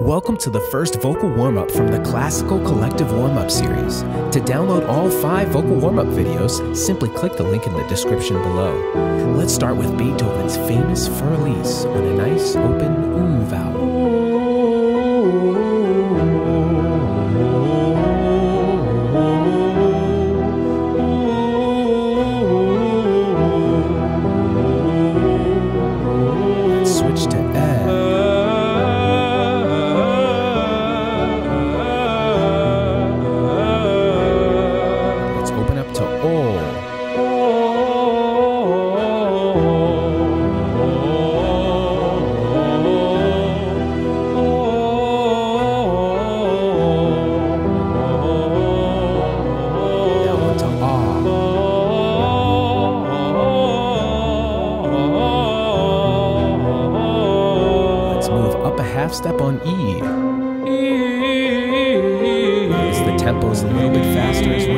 Welcome to the first vocal warm up from the Classical Collective Warm Up series. To download all five vocal warm up videos, simply click the link in the description below. Let's start with Beethoven's famous Elise on a nice open oo vowel. Half step on E. Notice the tempo's a little bit faster as well.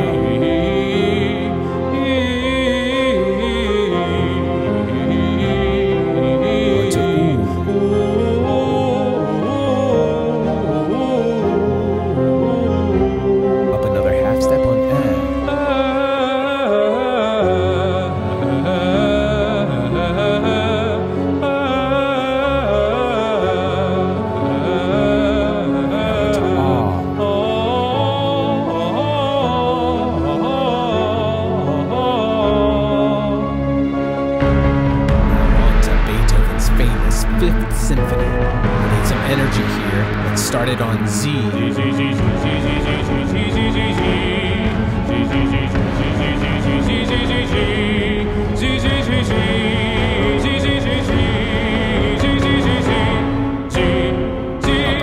Symphony. We need some energy here. Let's start it on Z.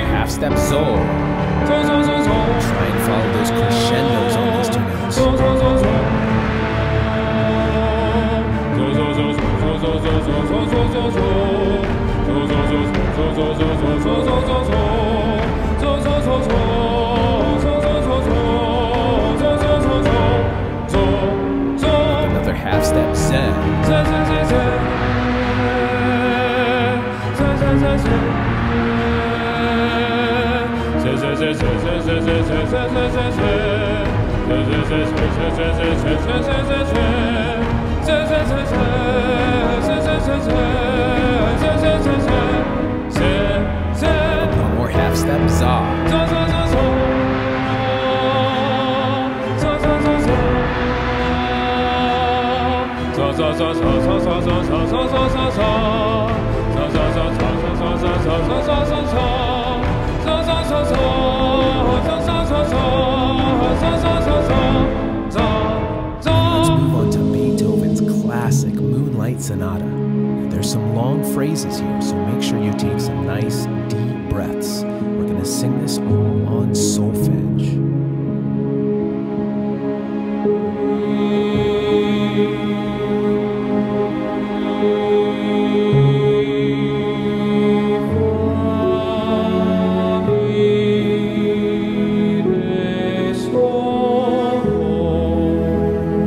Half step Sol. One more half step Za. Let's Sonata. There's some long phrases here, so make sure you take some nice deep breaths. We're going to sing this all on solfege.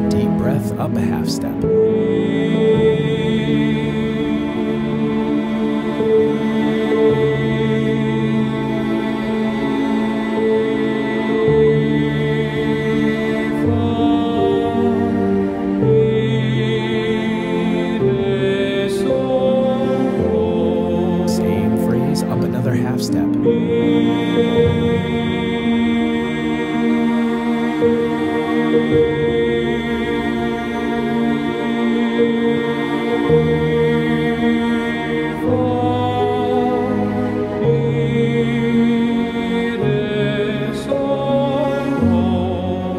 Deep breath up a half step. Another half step.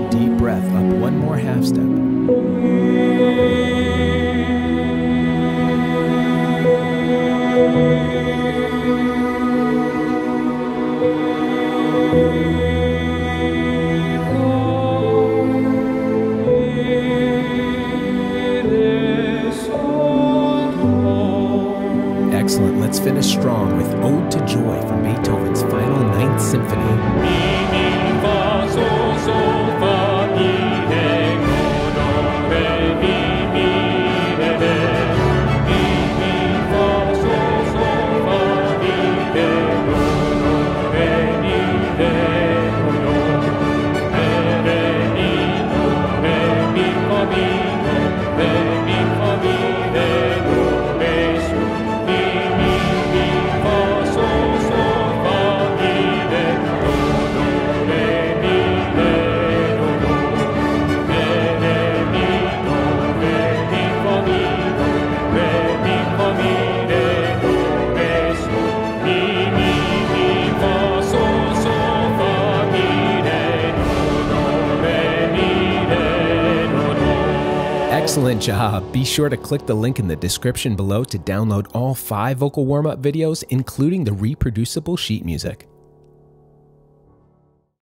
Deep breath up one more half step. Let's finish strong with Ode to Joy from Beethoven's final Ninth Symphony. Excellent job. Be sure to click the link in the description below to download all five vocal warm up videos, including the reproducible sheet music.